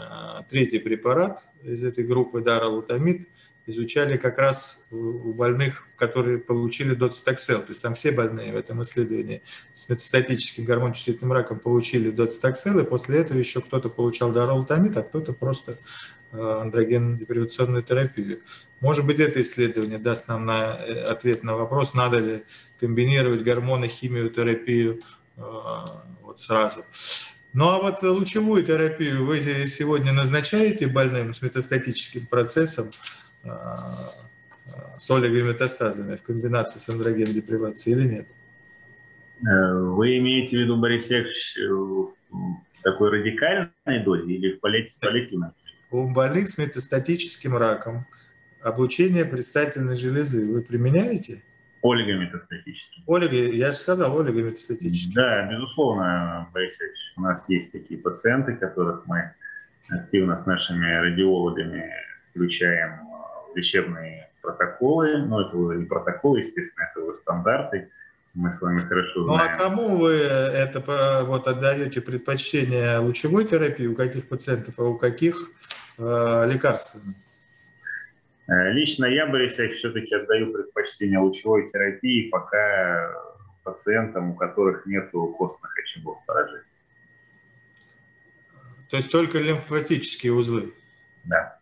третий препарат из этой группы даралутамид изучали как раз у больных, которые получили доцитоксел. То есть там все больные в этом исследовании с метастатическим гормон-чувствительным раком получили доцитоксел, и после этого еще кто-то получал даролутамид, а кто-то просто э, андроген-депривационную терапию. Может быть, это исследование даст нам на э, ответ на вопрос, надо ли комбинировать гормоны, химиотерапию э, вот сразу. Ну а вот лучевую терапию вы сегодня назначаете больным с метастатическим процессом, с олигометастазами в комбинации с андроген-депривацией или нет? Вы имеете в виду, Борис Яковлевич, такой радикальной дозе или в паллиативной? У больных с метастатическим раком облучение предстательной железы вы применяете? Олигометастатический. Олиго, я же сказал, олигометастатический. Да, безусловно, Борис Яковлевич, у нас есть такие пациенты, которых мы активно с нашими радиологами включаем лечебные протоколы, ну, это не протоколы, естественно, это уже стандарты, мы с вами хорошо знаем. Ну, а кому вы это вот отдаете предпочтение лучевой терапии, у каких пациентов, а у каких э, лекарственных? Э, лично я, Борис все-таки отдаю предпочтение лучевой терапии, пока пациентам, у которых нет костных очагов поражений. То есть только лимфатические узлы? Да.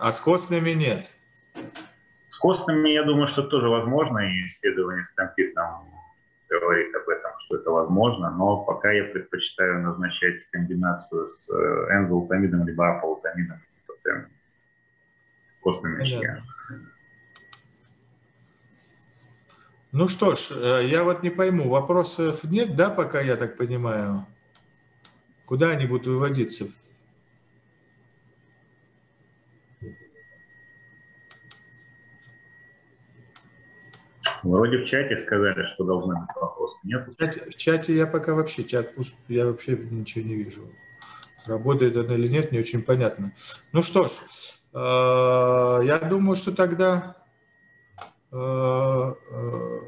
А с костными нет? С костными, я думаю, что тоже возможно, и исследование Стампит нам говорит об этом, что это возможно, но пока я предпочитаю назначать комбинацию с э, энзолутамидом либо аполутамидом пациентам костными очагами. Ну что ж, э, я вот не пойму, вопросов нет, да, пока я так понимаю? Куда они будут выводиться? Вроде в чате сказали, что должны быть вопросы. Нет? В чате, в чате я пока вообще чат пуст, я вообще ничего не вижу. Работает это или нет, не очень понятно. Ну что ж, э, я думаю, что тогда э, э,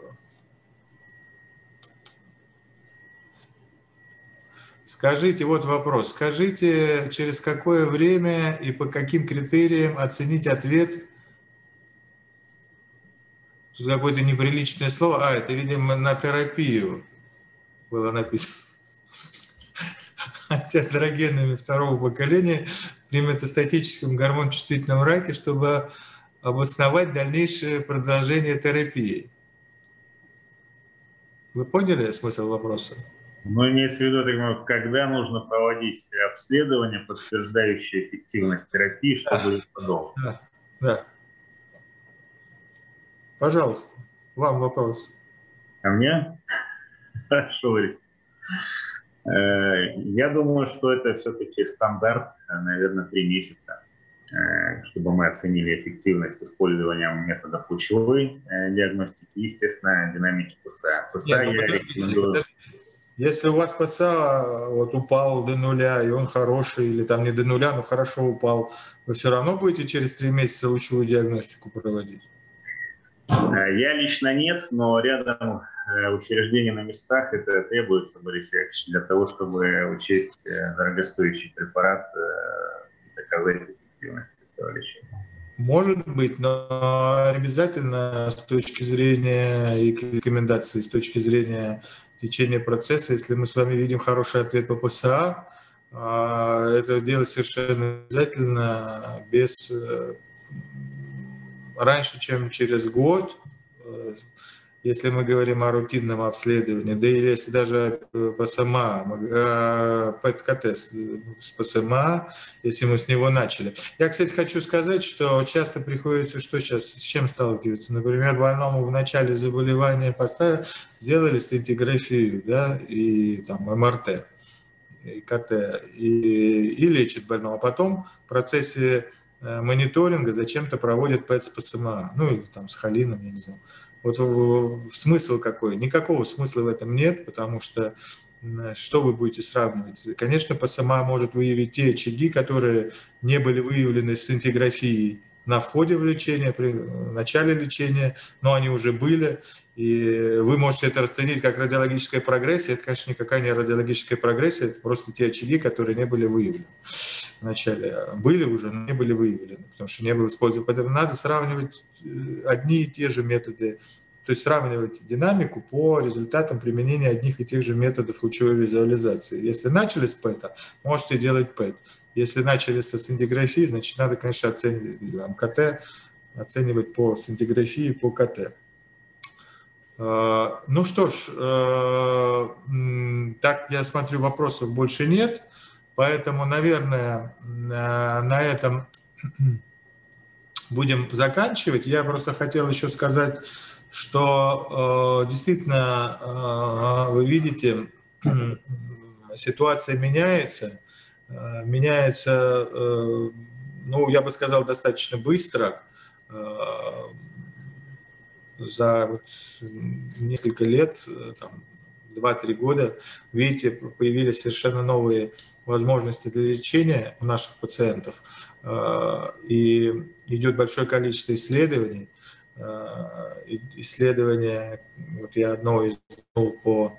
Скажите, вот вопрос. Скажите, через какое время и по каким критериям оценить ответ какое-то неприличное слово. А, это, видимо, на терапию было написано. Антиандрогенами второго поколения при метастатическом гормон-чувствительном раке, чтобы обосновать дальнейшее продолжение терапии. Вы поняли смысл вопроса? Ну, имеется в виду, когда нужно проводить обследование, подтверждающее эффективность терапии, чтобы да. продолжить. Да, да. Пожалуйста, вам вопрос. А мне? Хорошо. Э, я думаю, что это все-таки стандарт, наверное, три месяца, э, чтобы мы оценили эффективность использования методов лучевой э, диагностики и, естественно, динамики ПСА. ПСА Нет, ну, я рекомендую... Если у вас ПСА вот, упал до нуля, и он хороший, или там не до нуля, но хорошо упал, вы все равно будете через три месяца лучевую диагностику проводить? Э, я лично нет, но рядом э, учреждения на местах это требуется, Борис Яковлевич, для того, чтобы учесть э, дорогостоящий препарат доказать эффективность этого лечения. Может быть, но обязательно с точки зрения и рекомендаций, с точки зрения течения процесса, если мы с вами видим хороший ответ по ПСА, а, это делать совершенно обязательно без раньше, чем через год, э, если мы говорим о рутинном обследовании, да или если даже по СМА, ПЭТ-КТ с ПСМА, если мы с него начали. Я, кстати, хочу сказать, что часто приходится, что сейчас, с чем сталкиваться. Например, больному в начале заболевания поставили, сделали сцинтиграфию, да, и там МРТ, и КТ, и, и лечат больного. А потом в процессе Э, мониторинга зачем-то проводят ПЭТ с ПСМА, ну или там с холином, я не знаю. Вот смысл какой? Никакого смысла в этом нет, потому что что вы будете сравнивать? Конечно, ПСМА может выявить те очаги, которые не были выявлены сцинтиграфией на входе в лечение, при начале лечения, но они уже были, и вы можете это расценить как радиологическая прогрессия. Это, конечно, никакая не радиологическая прогрессия, это просто те очаги, которые не были выявлены вначале. Были уже, но не были выявлены, потому что не было использовано. Поэтому надо сравнивать э, одни и те же методы то есть сравнивать динамику по результатам применения одних и тех же методов лучевой визуализации. Если начали с ПЭТа, можете делать ПЭТ. Если начали со сцинтиграфии, значит, надо, конечно, оценивать МКТ, оценивать по сцинтиграфии, по КТ. А, ну что ж, э, так я смотрю, вопросов больше нет, поэтому, наверное, на этом будем заканчивать. Я просто хотел еще сказать, что действительно вы видите, ситуация меняется, меняется, э, ну, я бы сказал, достаточно быстро. Э, за вот несколько лет, там, 2-3 года, видите, появились совершенно новые возможности для лечения у наших пациентов. И идет большое количество исследований. Исследования, вот я одно из по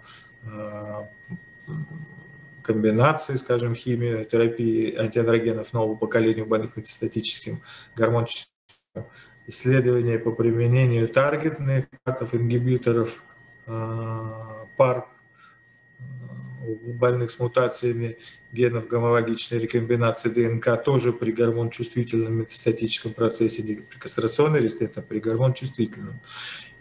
комбинации, скажем, химиотерапии антиандрогенов нового поколения больных метастатическим гормоном исследования по применению таргетных ингибиторов ПАРП у больных с мутациями генов гомологичной рекомбинации ДНК тоже при гормон-чувствительном метастатическом процессе, не при кастрационной резистентном, а при гормон-чувствительном.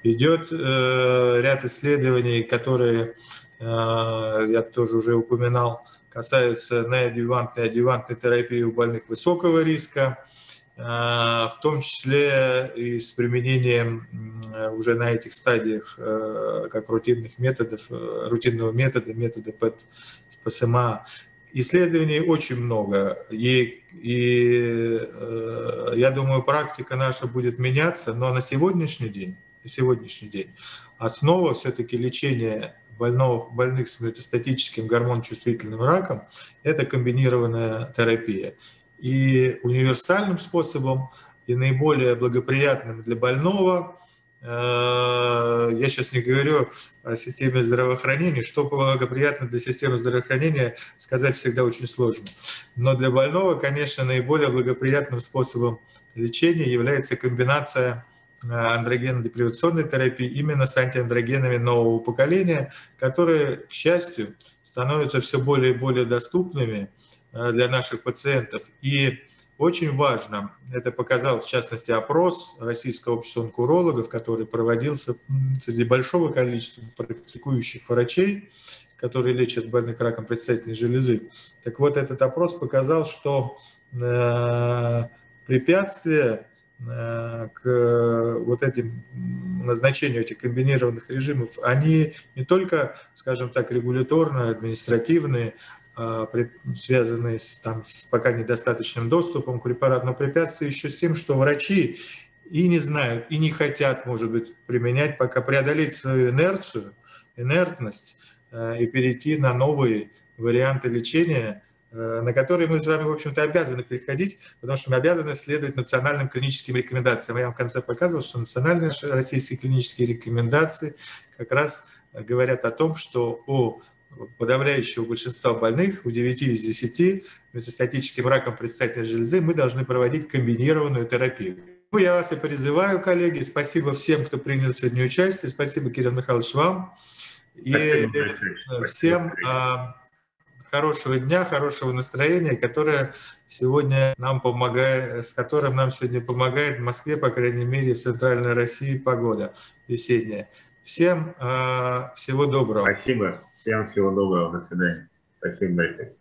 Идет э, ряд исследований, которые я тоже уже упоминал, касаются неодювантной и адювантной терапии у больных высокого риска, э, в том числе и с применением уже на этих стадиях э, как рутинных методов, рутинного метода, метода ПСМА. Исследований очень много, и, и я думаю, практика наша будет меняться, но на сегодняшний день, на сегодняшний день основа все-таки лечения больных, больных с метастатическим гормон-чувствительным раком, это комбинированная терапия. И универсальным способом, и наиболее благоприятным для больного, э, я сейчас не говорю о системе здравоохранения, что благоприятно для системы здравоохранения, сказать всегда очень сложно. Но для больного, конечно, наиболее благоприятным способом лечения является комбинация андрогенно-депривационной терапии именно с антиандрогенами нового поколения, которые, к счастью, становятся все более и более доступными э, для наших пациентов. И очень важно, это показал в частности опрос Российского общества онкурологов, который проводился среди большого количества практикующих врачей, которые лечат больных раком предстательной железы. Так вот, этот опрос показал, что э, препятствия Э, к вот этим назначению этих комбинированных режимов, они не только, скажем так, регуляторно, административные, а, связанные с, там, с пока недостаточным доступом к препарату, но препятствия еще с тем, что врачи и не знают, и не хотят, может быть, применять, пока преодолеть свою инерцию, инертность э, и перейти на новые варианты лечения, Э, на которые мы с вами, в общем-то, обязаны приходить, потому что мы обязаны следовать национальным клиническим рекомендациям. Я вам в конце показывал, что национальные российские клинические рекомендации как раз говорят о том, что у подавляющего большинства больных, у 9 из 10 метастатическим раком предстательной железы, мы должны проводить комбинированную терапию. Ну, я вас и призываю, коллеги, спасибо всем, кто принял сегодня участие, спасибо, Кирилл Михайлович, вам. И спасибо, всем спасибо хорошего дня, хорошего настроения, которое сегодня нам помогает, с которым нам сегодня помогает в Москве, по крайней мере, в Центральной России погода весенняя. Всем э, всего доброго. Спасибо. Всем всего доброго. До свидания. Спасибо большое.